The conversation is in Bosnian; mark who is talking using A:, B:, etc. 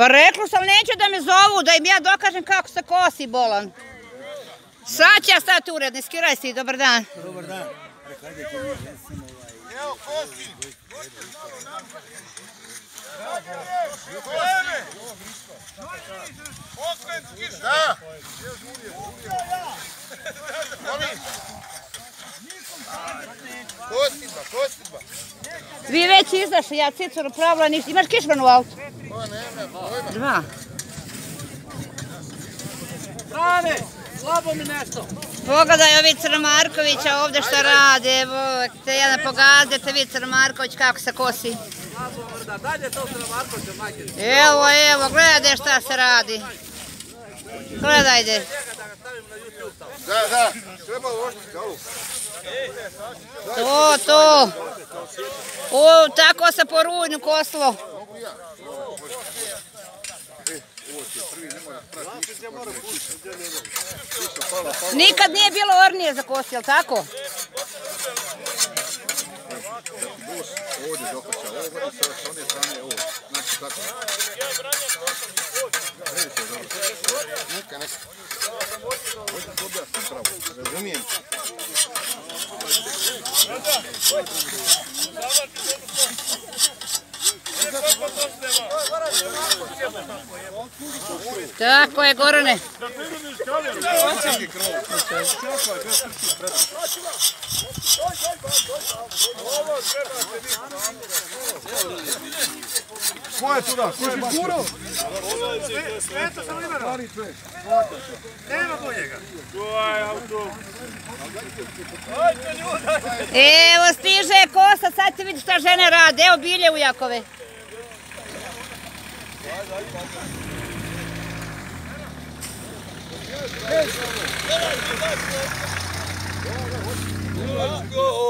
A: Pa rekla sam, neće da me zovu, da im ja dokažem kako se kosi bolan. Sad će ja stati uredni, skiraj si, dobar dan.
B: Dobar dan.
C: Evo, kosi! Da! Kostima, kostima.
A: Vi već izašli, ja cicoru pravila, ništa. Imaš kišman u autu?
C: Pa nema pojma.
A: Dva.
B: Brane, slabo mi nešto.
A: Pogledaj ovi Crnomarkovića ovdje šta rade, evo, te jedan pogazite vi Crnomarković kako se kosi.
B: Dalje to se Markovića, majke.
A: Evo, evo, gledaj šta se radi. Gledajte.
B: Da.
C: Da. Treba uložiti kao.
A: To, to. O, tako se po rujnu koslo.
C: Mogu ja.
A: Nikad nije bilo ornije za kosti, jel tako?
C: Ovdje dokaća, ovo vodi se s one strane, ovo. Znači tako. Vidite, dobro. Neka, neka. Možda to objasnim pravo. Razumijem.
A: Tako je, Gorane.
C: Ko je tu da? Ko je gurao?
B: Sveto sam liberao. Nema boljega.
A: Evo, stiže kosa, sad ti vidi šta žene rade. Evo bilje u Jakove.
D: Let's go.